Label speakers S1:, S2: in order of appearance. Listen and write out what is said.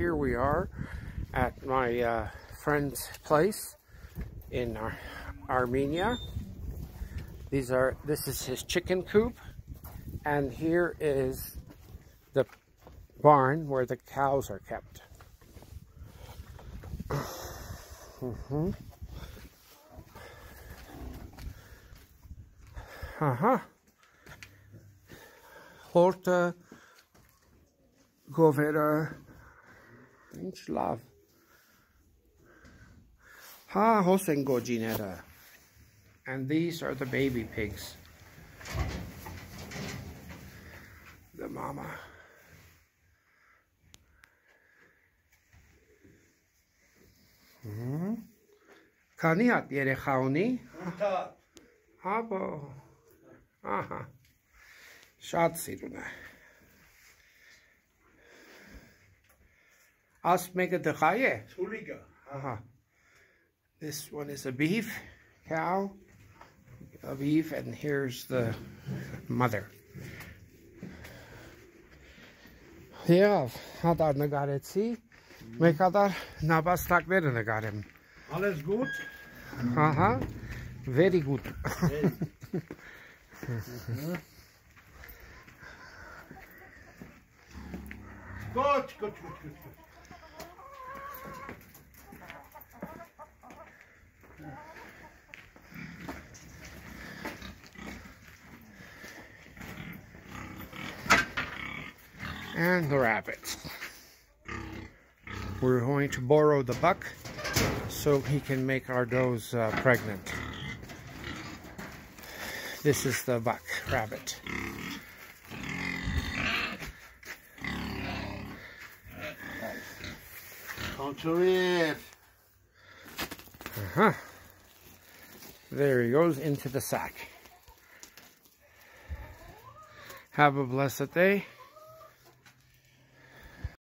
S1: here we are at my uh, friend's place in Ar Armenia. These are this is his chicken coop, and here is the barn where the cows are kept. mm -hmm. Uh huh. Horta Govera Inch Ha Hosengo Gineta. And these are the baby pigs. The mama. Քանի հատ երեխա ունի։ Հաբո։ Ահա։ Շատ սիրուն է։ Ask make a dechaye. Uh-huh. This one is a beef cow, a beef, and here's the mother. Yeah, հատար նկարեցի, մեկ հատար նապաստակները նկարեմ։
S2: Alles gut?
S1: Aha, very good.
S2: Gut, gut, gut, gut.
S1: and the rabbits. We're going to borrow the buck so he can make our does uh, pregnant. This is the buck rabbit.
S2: Control
S1: Uh-huh. There he goes into the sack. Have a blessed day.